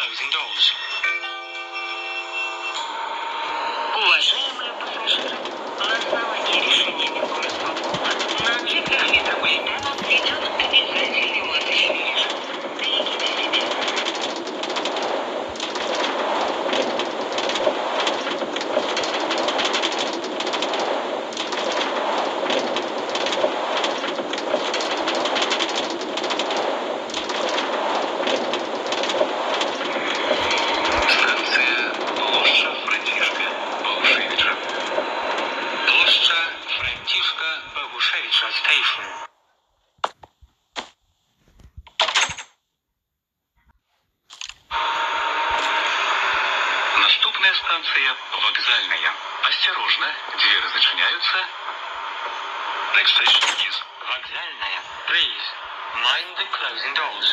closing doors. Двери зачиняются. Next station is вокзальная. Please mind the closing doors.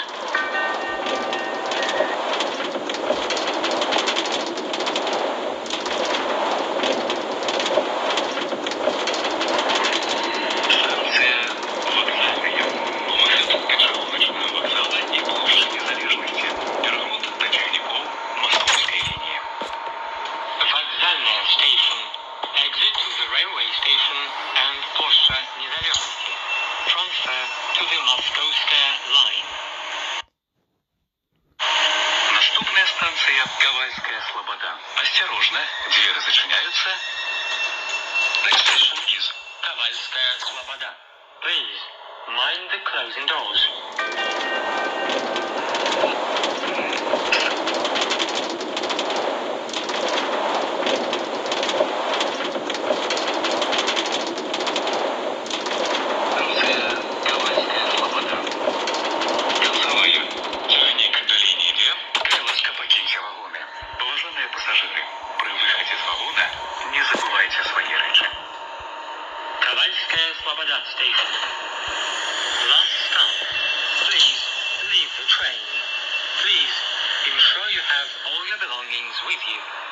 Slobodan Station. Last stop. Please leave the train. Please ensure you have all your belongings with you.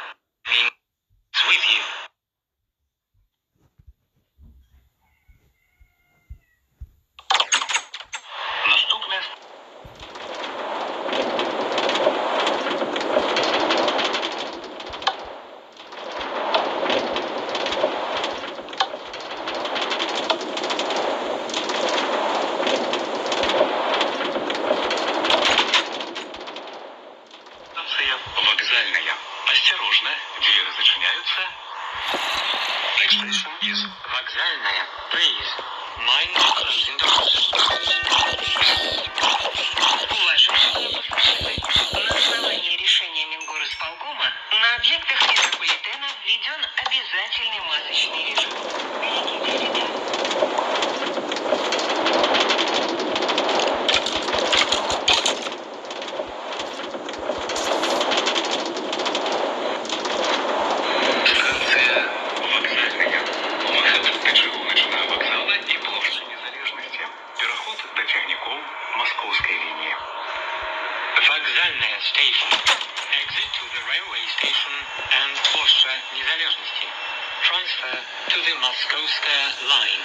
московской линии. Вокзальная station. Exit to the railway station and площадь Незалежности. Transfer to the Московская line.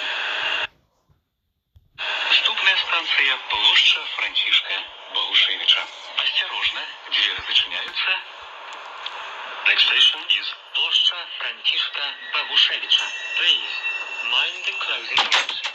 Вступная станция площадь Францишка Богушевича. Осторожно, двери зачиняются. Next station is площадь Францишка Богушевича. Please mind the closing doors.